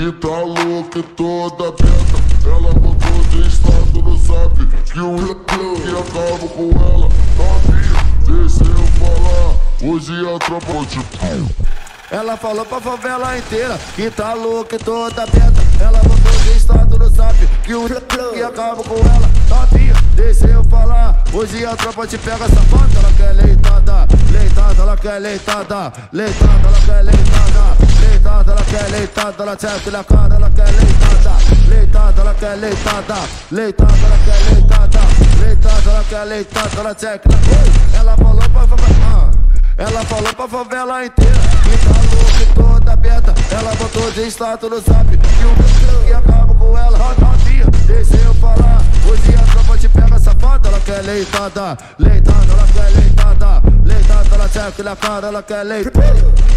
que tá louca toda aberta. Ela botou de estado no zap que o que acaba com ela. Novinha, deixa eu falar. Hoje a tropa te ela falou pra favela inteira que tá louca toda aberta. Ela botou de estado no zap que o que acaba com ela. Novinha, deixa eu falar. Hoje a tropa te pega safada. Ela quer leitada, leitada, ela quer leitada, leitada, ela quer leitada leitada, ela quer leitada, ela checa na cara, ela quer leitada, leitada, ela quer leitada, leitada, ela quer leitada, leitada, ela quer leitada, ela na Ela falou pra favela, ela falou pra favela inteira, que tá louca e toda aberta, ela botou de status no zap, que o que acaba com ela, novinha, deixa eu falar, hoje a tropa te pega safada, ela quer leitada, leitada, ela quer leitada, leitada, ela checa na cara, ela quer leitada.